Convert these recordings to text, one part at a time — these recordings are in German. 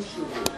Thank.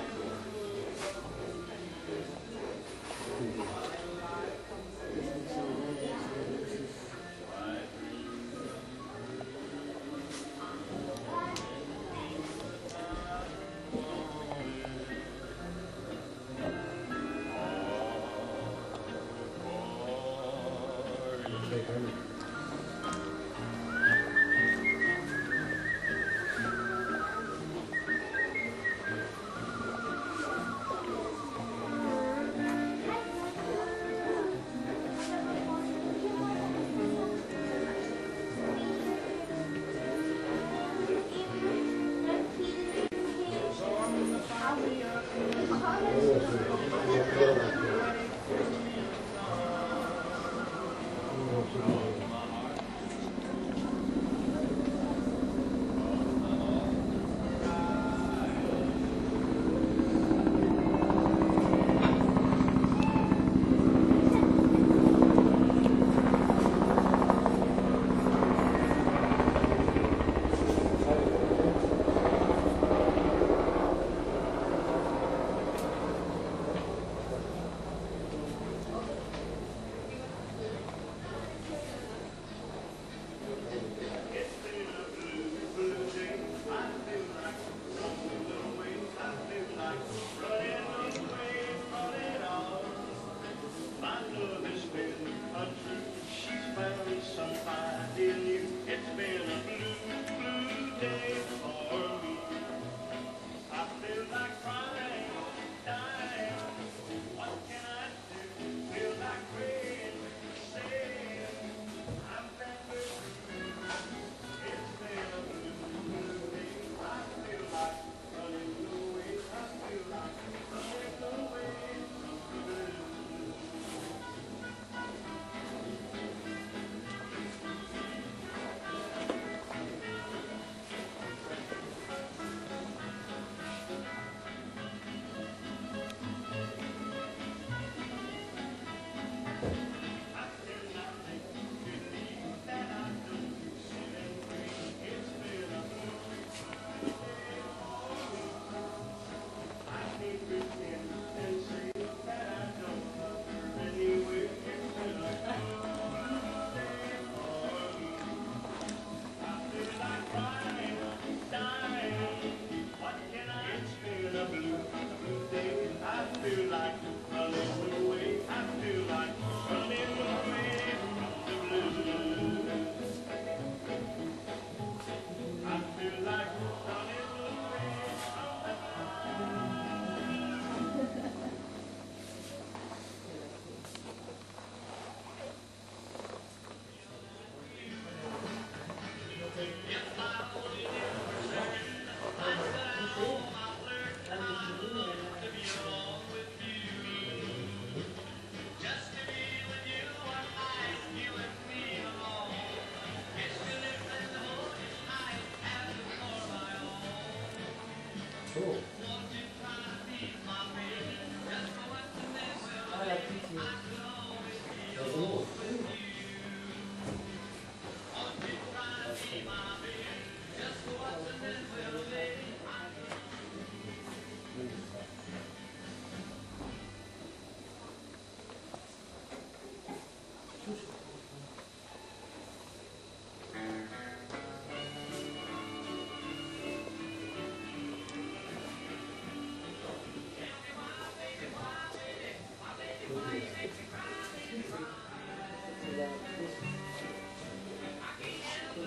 Cool.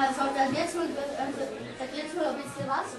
Also, das jetzt mal, das jetzt mal ein bisschen Wasser.